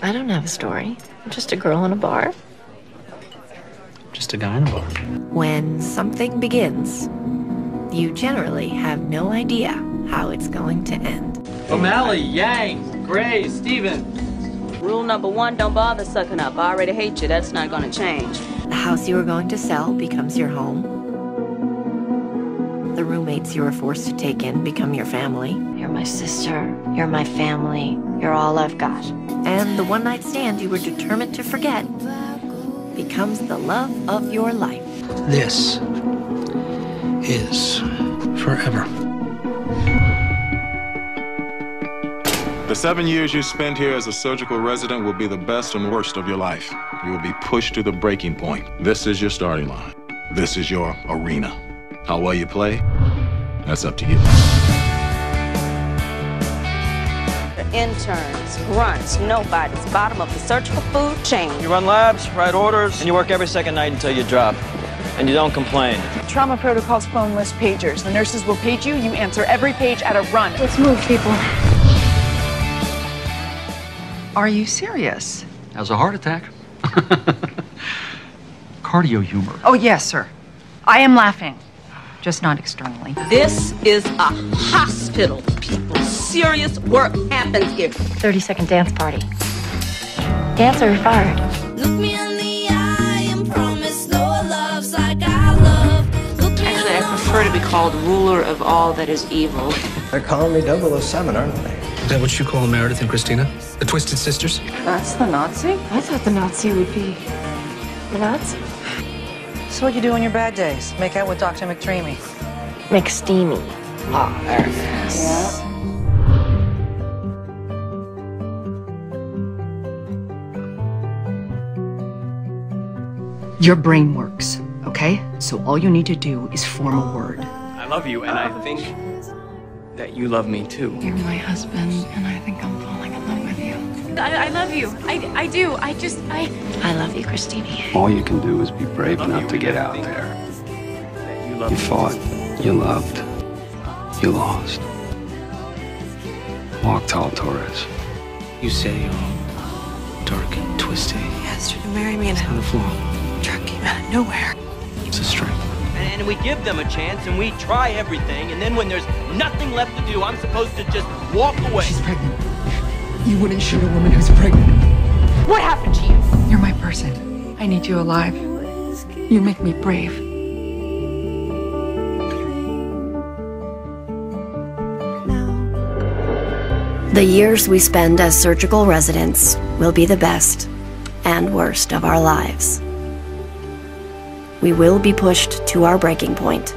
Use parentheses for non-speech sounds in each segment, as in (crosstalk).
I don't have a story. I'm just a girl in a bar. Just a guy in a bar. When something begins, you generally have no idea how it's going to end. O'Malley, Yang, Grey, Steven. Rule number one, don't bother sucking up. I already hate you. That's not gonna change. The house you are going to sell becomes your home. The roommates you were forced to take in become your family. You're my sister. You're my family. You're all I've got. And the one night stand you were determined to forget becomes the love of your life. This is forever. The seven years you spend here as a surgical resident will be the best and worst of your life. You will be pushed to the breaking point. This is your starting line. This is your arena. How well you play, that's up to you. The interns, grunts, nobodies, bottom of the surgical food chain. You run labs, write orders, and you work every second night until you drop. And you don't complain. Trauma protocols phone list pagers. The nurses will page you. You answer every page at a run. Let's move, people. Are you serious? Has a heart attack. (laughs) Cardio humor. Oh, yes, sir. I am laughing, just not externally. This is a hospital, people. Serious work happens here. 30 second dance party. Dancer fired. Look me in the eye and promise no love's like I love. Look me Actually, I prefer to be called ruler of all that is evil. They're calling me 007, aren't they? Is that what you call Meredith and Cristina? The Twisted Sisters? That's the Nazi? I thought the Nazi would be the Nazi. So what you do on your bad days? Make out with Dr. McDreamy. McSteamy. Ah, there it is. Yeah. Your brain works, okay? So all you need to do is form a word. I love you, and I think that you love me too. You're my husband, and I think I'm falling in love with you. I, I love you. I, I do. I just, I. I love you, Christine. All you can do is be brave enough to get out there. You fought, you loved, you lost. Walk tall, Torres. You say you're dark and twisted. asked her to marry me, and On the floor. a truck came out of nowhere. It's a strength. And, and we give them a chance, and we try everything, and then when there's nothing left to do, I'm supposed to just walk away. She's pregnant. You wouldn't shoot a woman who's pregnant. What happened to you? You're my person. I need you alive. You make me brave. The years we spend as surgical residents will be the best and worst of our lives. We will be pushed to our breaking point.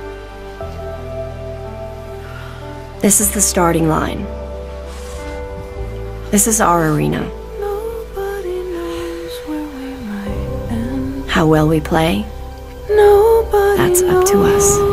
This is the starting line. This is our arena. How well we play, that's up to us.